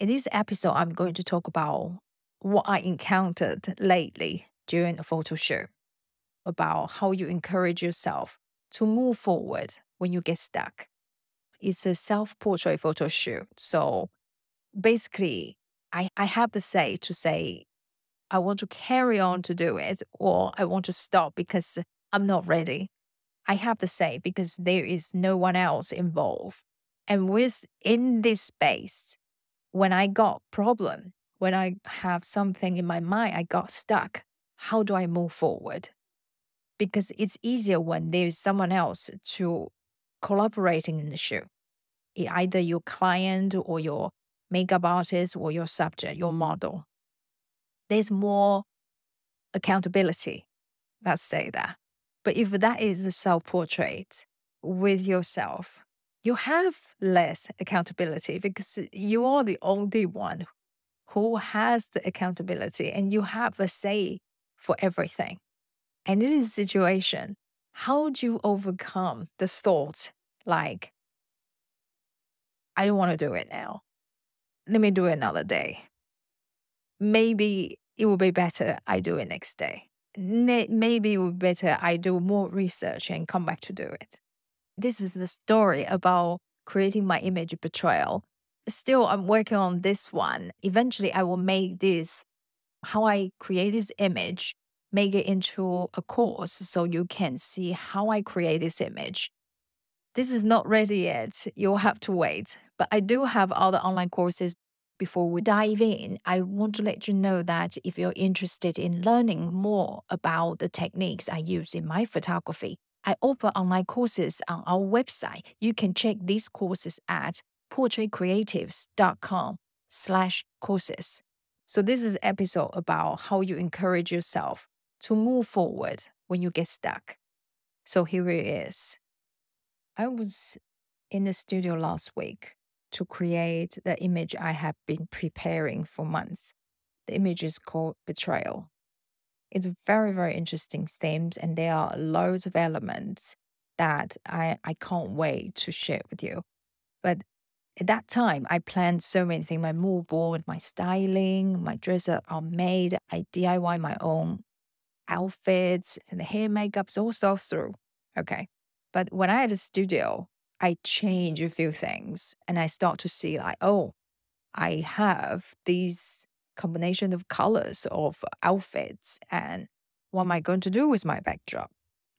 In this episode, I'm going to talk about what I encountered lately during a photo shoot, about how you encourage yourself to move forward when you get stuck. It's a self portrait photo shoot. So basically, I, I have the say to say, I want to carry on to do it, or I want to stop because I'm not ready. I have to say because there is no one else involved. And within this space, when I got problem, when I have something in my mind, I got stuck. How do I move forward? Because it's easier when there's someone else to collaborating in the shoot. Either your client or your makeup artist or your subject, your mm-hmm. model. There's more accountability. Let's say that. But if that is a self portrait with yourself, you have less accountability because you are the only one who has the accountability and you have a say for everything. And in this situation, how do you overcome the thought like, I don't want to do it now. Let me do it another day. Maybe it will be better I do it next day. Maybe it would be better I do more research and come back to do it this is the story about creating my image betrayal. Still, I'm working on this one. Eventually, I will make this how I create this image, make it into a course so you can see how I create this image. This is not ready yet. You'll have to wait. But I do have other online courses. Before we dive in, I want to let you know that if you're interested in learning more about the techniques I use in my photography, I offer online courses on our website. You can check these courses at portraitcreatives.com slash courses. So this is episode about how you encourage yourself to move forward when you get stuck. So here it is. I was in the studio last week to create the image I have been preparing for months. The image is called Betrayal. It's very, very interesting themes, and there are loads of elements that I, I can't wait to share with you. But at that time, I planned so many things my mood board, my styling, my dresses are made. I DIY my own outfits and the hair makeups all thought through. Okay. But when I had a studio, I change a few things and I start to see like, oh, I have these combination of colors of outfits and what am I going to do with my backdrop?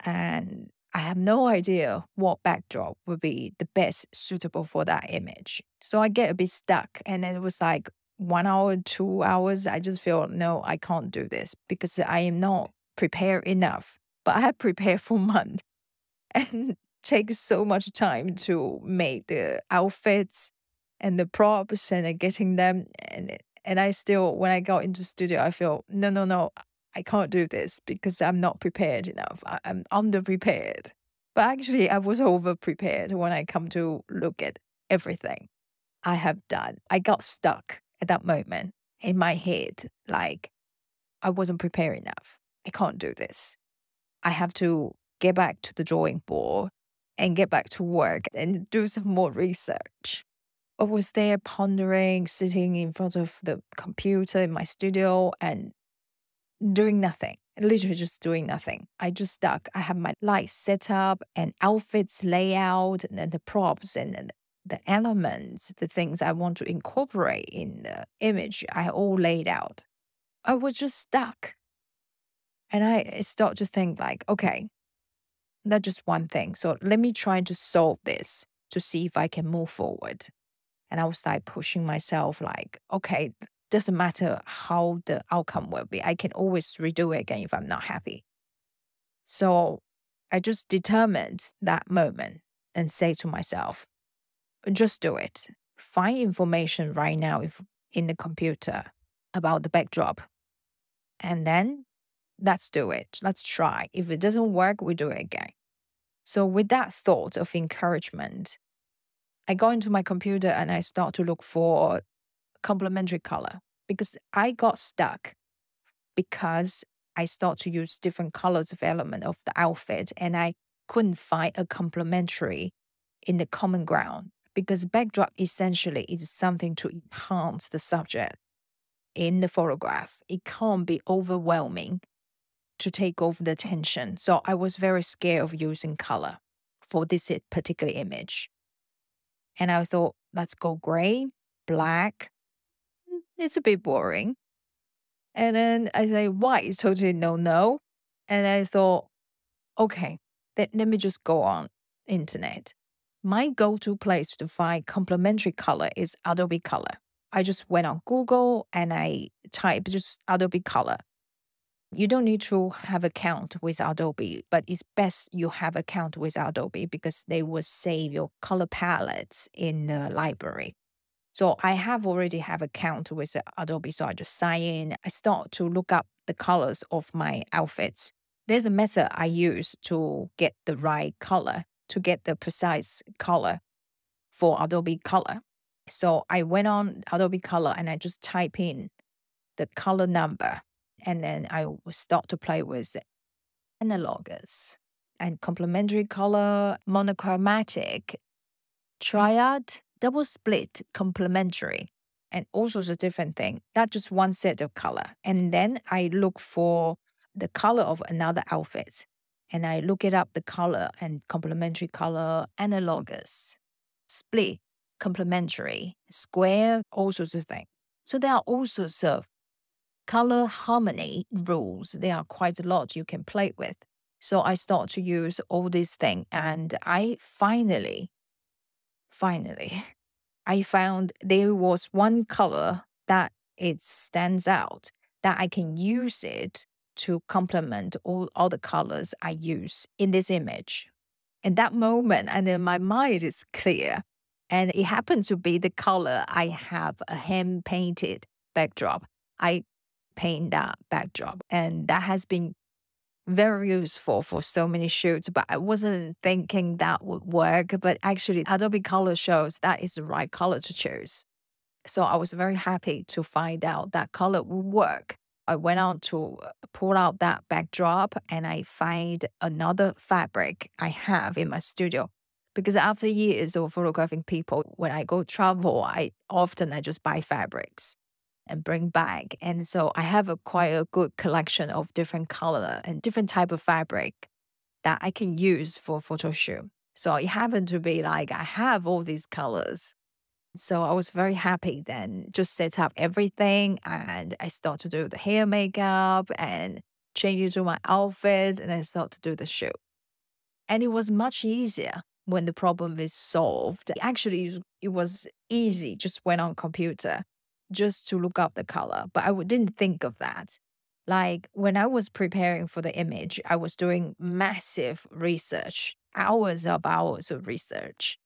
And I have no idea what backdrop would be the best suitable for that image. So I get a bit stuck. And it was like one hour, two hours. I just feel, no, I can't do this because I am not prepared enough. But I have prepared for months and takes so much time to make the outfits and the props and getting them. And and I still, when I go into studio, I feel, no, no, no, I can't do this because I'm not prepared enough. I, am underprepared. But actually, I was over prepared when I come to look at everything I have done. I got stuck at that moment in my head, like I wasn't prepared enough. I can't do this. I have to get back to the drawing board and get back to work and do some more research. I was there pondering, sitting in front of the computer in my studio and doing nothing, literally just doing nothing. I just stuck. I have my light set up and outfits layout and the props and the elements, the things I want to incorporate in the image, I all laid out. I was just stuck. And I start to think like, okay, that's just one thing. So let me try to solve this to see if I can move forward. And I was like pushing myself, like, okay, doesn't matter how the outcome will be. I can always redo it again if I'm not happy. So I just determined that moment and say to myself, just do it. Find information right now if in the computer about the backdrop. And then let's do it. Let's try. If it doesn't work, we do it again. So with that thought of encouragement, I go into my computer and I start to look for complementary color because I got stuck because I start to use different colors of element of the outfit and I couldn't find a complementary in the common ground because backdrop essentially is something to enhance the subject in the photograph. It can't be overwhelming to take over the attention. So I was very scared of using color for this particular image. And I thought, let's go gray, black. Mm, it's a bit boring. And then I say white is totally no no. And I thought, okay, let, let me just go on internet. My go-to place to find complementary color is Adobe Color. I just went on Google and I typed just Adobe Color. You don't need to have account with Adobe, but it's best you have account with Adobe because they will save your color palettes in the library. So I have already have account with uh, Adobe, so I just sign in. I start to look up the colors of my outfits. There's a method I use to get the right color, to get the precise color for Adobe Color. So I went on Adobe Color and I just type in the color number and then I start to play with analogues and complementary color, monochromatic, triad, double split, complementary, and all sorts of different things. Not just one set of color. And then I look for the color of another outfit. And I look it up the color and complementary color, analogous, split, complementary, square, all sorts of things. So there are all sorts of color harmony rules. There are quite a lot you can play with. So I start to use all these things and I finally, finally, I found there was one color that it stands out that I can use it to complement all, the colors I use in this image. In that moment, and then my mind is clear. And it happened to be the color I have a hand painted backdrop. I paint that backdrop. Mm-hmm. And that has been very useful for so many shoots, but I wasn't thinking that would work. But actually, Adobe Color shows that is the right color to choose. So I was very happy to find out that color would work. I went on to pull out that backdrop and I find another fabric I have in my studio because after years of photographing people, when I go travel, I often I just buy fabrics and bring back. And so I have a quite a good collection of different color and different type of fabric that I can use for photo shoot. So it happened to be like I have all these colors. So I was very happy then, just set up everything and I start to do the hair makeup and change into my outfit and I start to do the shoot. And it was much easier when the problem is solved. Actually, it was easy, just went on computer just to look up the color, but I didn't think of that. Like when I was preparing for the image, I was doing massive research, hours of hours of research.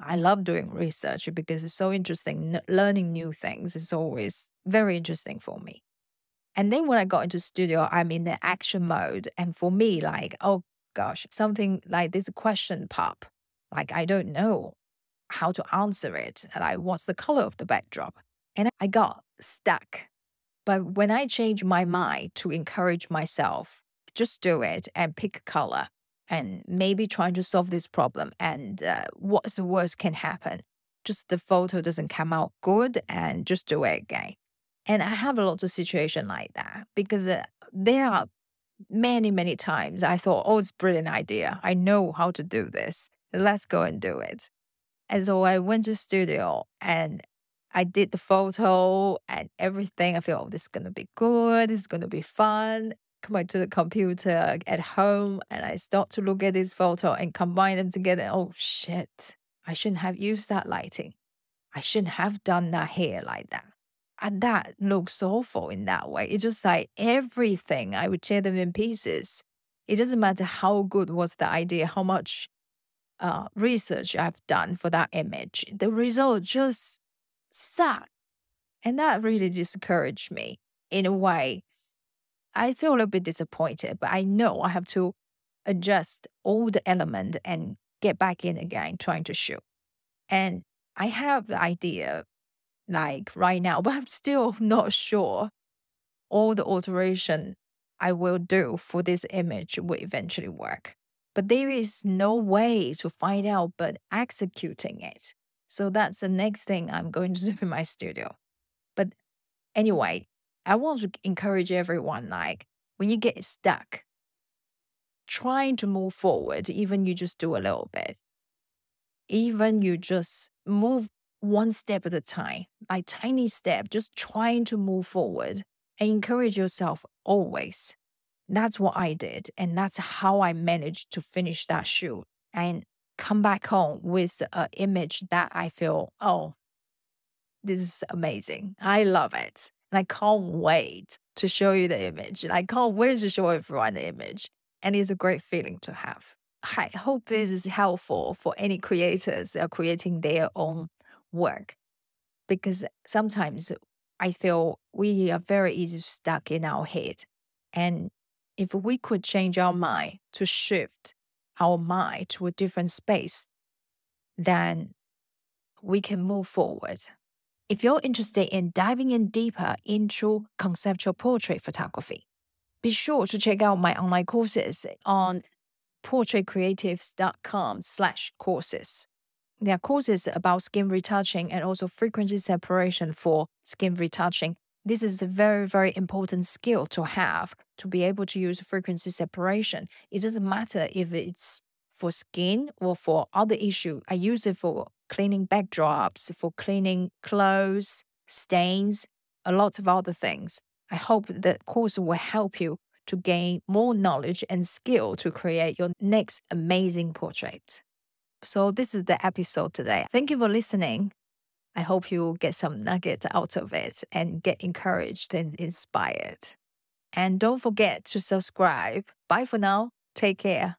I love doing research because it's so interesting. learning new things is always very interesting for me. And then when I got into studio, I'm in the action mode. And for me, like, oh gosh, something like this question pop like, I don't know how to answer it. Like, what's the color of the backdrop? And I got stuck. But when I changed my mind to encourage myself, just do it and pick a color and maybe trying to solve this problem. And uh, what's the worst can happen? Just the photo doesn't come out good and just do it again. And I have a lot of situation like that because uh, there are many, many times I thought, oh, it's brilliant idea. I know how to do this let's go and do it. And so I went to studio and I did the photo and everything. I feel, oh, this is going to be good. This is going to be fun. Come back to the computer at home and I start to look at this photo and combine them together. Oh, shit. I shouldn't have used that lighting. I shouldn't have done that hair like that. And that looks awful in that way. It's just like everything, I would tear them in pieces. It doesn't matter how good was the idea, how much uh, research I've done for that image, the result just sucked. And that really discouraged me in a way. I feel a little bit disappointed, but I know I have to adjust all the element and get back in again, trying to shoot. And I have the idea like right now, but I'm still not sure all the alteration I will do for this image will eventually work but there is no way to find out but executing it. So that's the next thing I'm going to do in my studio. But anyway, I want to encourage everyone like when you get stuck, trying to move forward, even you just do a little bit, even you just move one step at a time, like tiny step, just trying to move forward and encourage yourself always. That's what I did. And that's how I managed to finish that shoot and come back home with an image that I feel, oh, this is amazing. I love it. And I can't wait to show you the image. And I can't wait to show everyone the image. And it's a great feeling to have. I hope this is helpful for any creators that are creating their own work. Because sometimes I feel we are very easy stuck in our head. And if we could change our mind to shift our mind to a different space, then we can move forward. If you're interested in diving in deeper into conceptual portrait photography, be sure to check out my online courses on portraitcreatives.com slash courses. There are courses about skin retouching and also frequency separation for skin retouching. This is a very, very important skill to have to be able to use frequency separation. It doesn't matter if it's for skin or for other issue. I use it for cleaning backdrops, for cleaning clothes, stains, a lot of other things. I hope the course will help you to gain more knowledge and skill to create your next amazing portrait. So, this is the episode today. Thank you for listening. I hope you get some nugget out of it and get encouraged and inspired. And don't forget to subscribe. Bye for now. Take care.